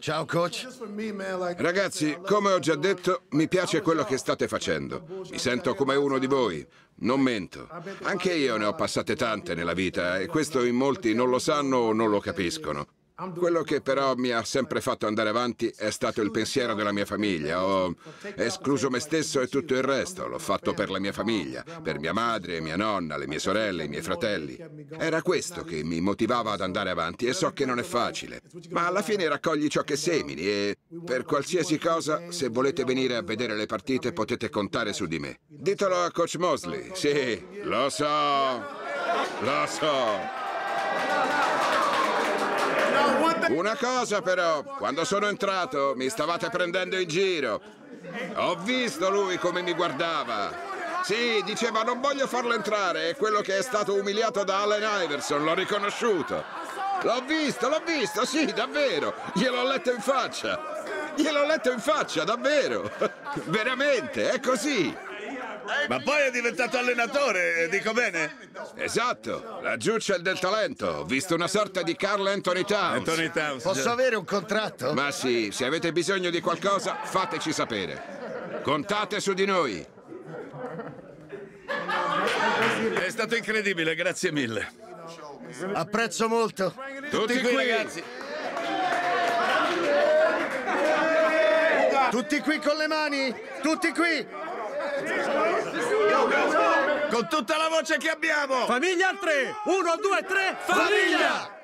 Ciao coach. Ragazzi, come ho già detto, mi piace quello che state facendo. Mi sento come uno di voi. Non mento. Anche io ne ho passate tante nella vita e questo in molti non lo sanno o non lo capiscono. Quello che però mi ha sempre fatto andare avanti è stato il pensiero della mia famiglia. Ho escluso me stesso e tutto il resto. L'ho fatto per la mia famiglia, per mia madre, mia nonna, le mie sorelle, i miei fratelli. Era questo che mi motivava ad andare avanti e so che non è facile. Ma alla fine raccogli ciò che semini e per qualsiasi cosa, se volete venire a vedere le partite, potete contare su di me. Ditelo a Coach Mosley. Sì, lo so. Lo so. Una cosa però, quando sono entrato mi stavate prendendo in giro. Ho visto lui come mi guardava. Sì, diceva non voglio farlo entrare, è quello che è stato umiliato da Allen Iverson, l'ho riconosciuto. L'ho visto, l'ho visto, sì, davvero. Gliel'ho letto in faccia. Gliel'ho letto in faccia, davvero. Veramente, è così. Ma poi è diventato allenatore, dico bene? Esatto, laggiù c'è del talento. Ho visto una sorta di Carl Anthony Towns. Anthony Towns. Posso avere un contratto? Ma sì, se avete bisogno di qualcosa, fateci sapere. Contate su di noi. È stato incredibile, grazie mille. Apprezzo molto. Tutti qui, ragazzi. Tutti qui con le mani! Tutti qui! Con tutta la voce che abbiamo! Famiglia al 3! 1, 2, 3, famiglia!